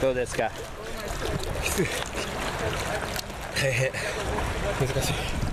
どうですか？大変。難しい。